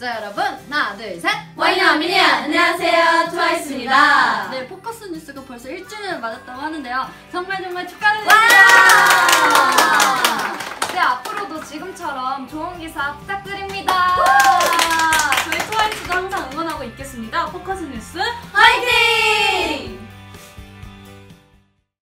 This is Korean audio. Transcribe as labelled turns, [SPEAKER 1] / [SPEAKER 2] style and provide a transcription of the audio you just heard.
[SPEAKER 1] 자 여러분 하나 둘셋
[SPEAKER 2] One in a million 안녕하세요 트와이스입니다.
[SPEAKER 3] 네, 포커스 뉴스가 벌써 1주년을 맞았다고 하는데요. 정말 정말 축하드립니다.
[SPEAKER 1] 네 앞으로도 지금처럼 좋은 기사 부탁드립니다
[SPEAKER 2] 저희 트와이스도 항상 응원하고 있겠습니다. 포커스 뉴스